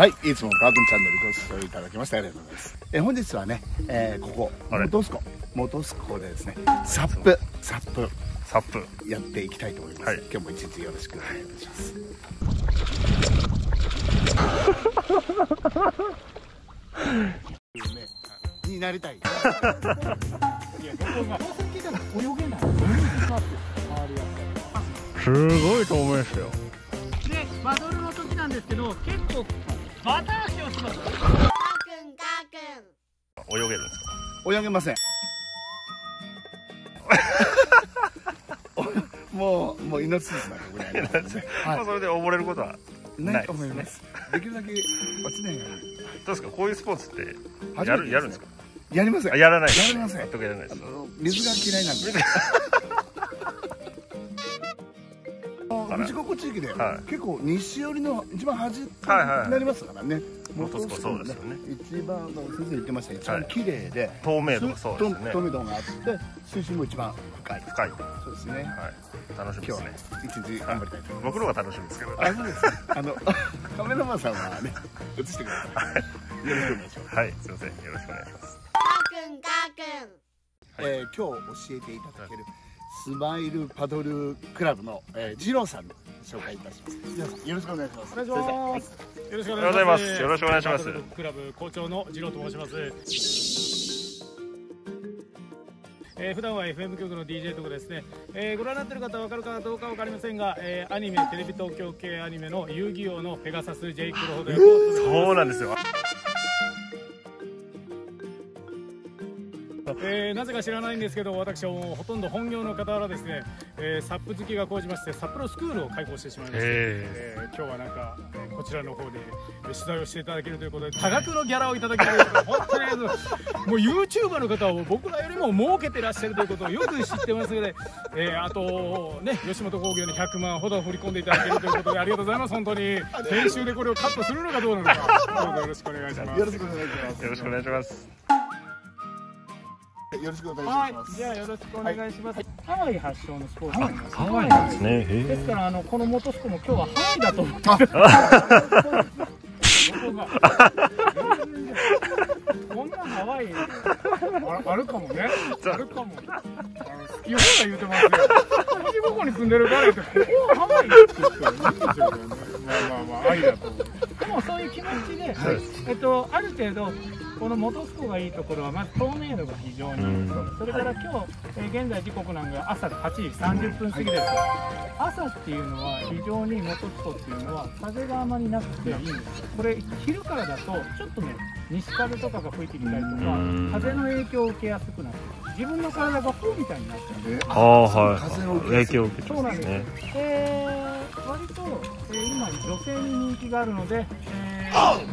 はい、いつもガードンチャンネルご視聴いただきましてありがとうございます。え本日はね、えーここあれ？本栖湖本栖湖でですね、サップサップサップやっていきたいと思います。はい今日も一日よろしくお願いいたします。ねになりたい。いや、どこが聞いたら泳げない。すごい透明ですよでバトルの時なんですけど結構バタ足をします泳げるんですか？泳げません。もうもう命綱がここにありますので、まあそれで溺れることは、ないとですね思います。できるだけ落ちないように。どうですかこういうスポーツって初めてやるやるんですかやりません。やらないやりません全くやらないです水が嫌いなんで。あの富士五湖地域で、はい。結構西寄りの一番端になりますからね。本当そうそうですよね。一番先生言ってました一番綺麗で、透明度もそうですね。透明度があって水深も一番深い。深い。そうですね。はい。楽しみですね。今日はね一日頑張りたいと思います。僕の方が楽しみですけど。あ、そうです。あの カメラマンさんはね映してください。よろしくお願いします。はい。すいません。よろしくお願いします。えー今日教えていただけるスマイルパドルクラブの、えー、二郎さんで紹介いたします。よろしくお願いします。お願いします。よろしくおおはようございます。よろしくお願いします。クラブ校長の次郎と申しますえー普段は FM 局の DJ とかですね、えーご覧になっている方は分かるかどうか分かりませんが、えーアニメテレビ東京系アニメの遊戯王のペガサス・ジェイクロほど役を務めています。そうなんですよえーなぜか知らないんですけど私はもうほとんど本業の傍らですね、えーサップ好きが高じまして札幌スクールを開校してしまいまして、へえー今日はなんか、えーこちらの方でえー取材をしていただけるということで多額のギャラをいただけるということで 本当にあのもう YouTuber の方は僕らよりも儲けてらっしゃるということをよく知ってますので、えーあとね吉本興業に100万ほど振り込んでいただけるということでありがとうございます本当に。編集でこれをカットするのかどうなのかどうぞよろしくお願いします。よろしくお願いします。よろしくお願いしますよろしくお願いはいします。、じゃあよろしくお願いします。ハワイ発祥のスポーツなんです。ハワイなんですねへですからあのこの元栖湖も今日はハワイだと思って。どこんなハワイああるかもね。あるかも。好き放題言うてますよ。富士五湖に住んでるからってここはハワイって言ってるんでしょうけどね。まあまあまあ愛だと思う。でもそういう気持ちで、えっとある程度。この元栖湖がいいところはまず透明度が非常にいいそれから今日、えー現在時刻なんが朝8時30分過ぎです、朝っていうのは非常に元栖湖っていうのは風があまりなくていいんですよ。これ昼からだとちょっとね西風とかが吹いてきたりとかうん。風の影響を受けやすくなって自分の体が風みたいになっちゃうんで。すああはい。風を受け影響を受けてそうなんです、ますね。えー割と、えー今女性に人気があるので、えー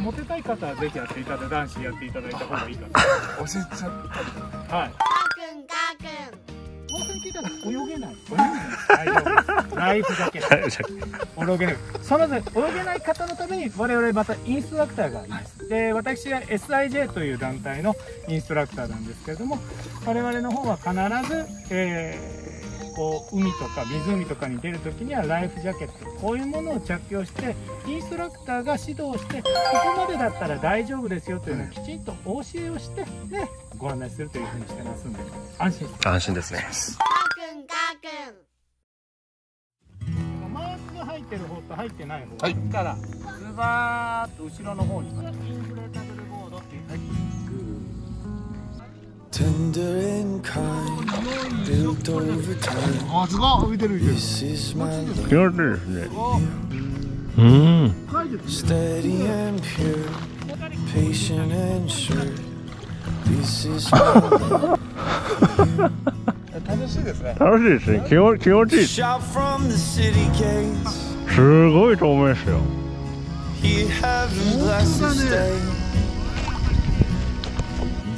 モテたい方はぜひやっていただい男子やっていただいた方がいいかな教えちゃった。はい。温泉聞いたら泳げない。泳げない。ライフジャケット。泳げない。その泳げない方のために我々またインストラクターがいます。で私は SIJ という団体のインストラクターなんですけれども我々の方は必ず、えーこう海とか湖とかに出るときにはライフジャケットこういうものを着用してインストラクターが指導してここまでだったら大丈夫ですよというのをきちんとお教えをしてでご案内するというふうにしてます。んで安心安心ですねマークが入ってる方と入ってない方、はい。からズバーッと後ろの方に Tender and kind, built over time. あ、すごい浮いてる浮いてる。 This is my love, 気持ちいいですねうん。 steady and pure, patient and sure. This is my love. 楽しいですね。楽しいですね気持気持ちいい Shout from the city gates. すごい透明ですよ He heaven bless this day.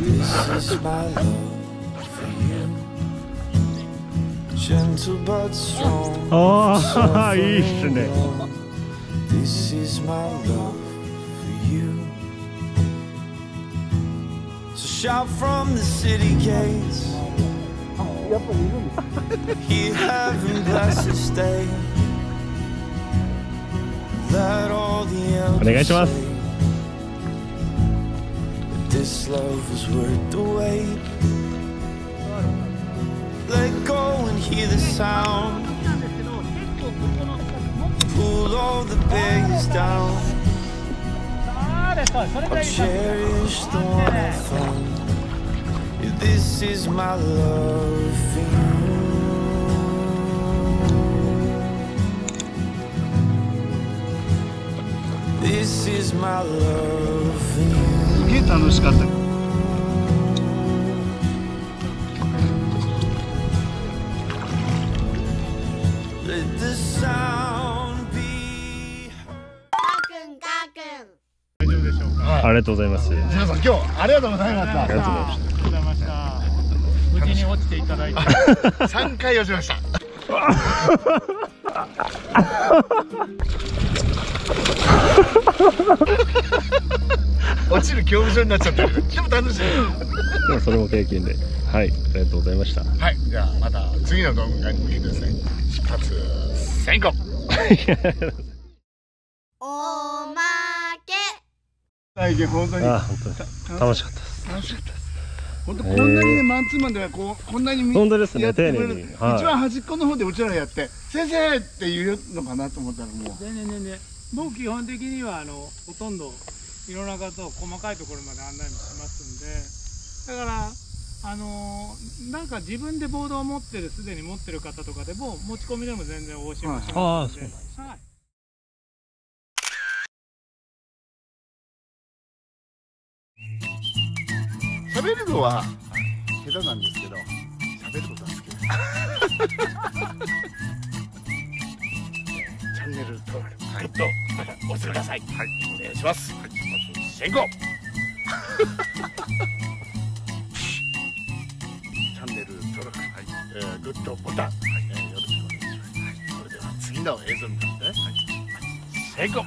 this is my love for you. Gentle isn't? This is my love for you. So shout from the city gates. He heaven bless his day. Let all the elders. This love was worth the wait. Let go and hear the sound. Pull all the barriers down. I'll cherish the one I found. This is my love for you. This is my love for you. 楽しかった。Let the sound be 大丈夫でしょうか？ありがとうござい。ますジローさん今日ありがとうございましありがとうございましありがとうございました。無事に落ちていただいて。た三回落ちました 落ちる恐怖症になっちゃってる。でも楽しい。でもそれも経験ではい。ありがとうございましたはい。じゃあまた次の動画に向けてですね。出発先行おまけ。最近本当にあ本当に。楽しかったです。楽しかった。です本当こんなにね、マンツーマンではこうこんなにみ本当ですね。やってくれる。丁寧に。はい。一番端っこの方でうちらやって先生って言うのかなと思ったらも。う全然全然。僕基本的にはあのほとんどいろんな方を細かいところまで案内もしますんで。だからあのなんか自分でボードを持ってるすでに持ってる方とかでも持ち込みでも全然お教えもしますので、はい。喋るのは下手なんですけど喋ることは好きです。チャンネル登録グッド押してください。はい。お願いします。はい先行チャンネル登録。はい、えー、グッドボタン。はい、えーよろしくお願いします。はい。それでは次の映像に向かって。はい。先行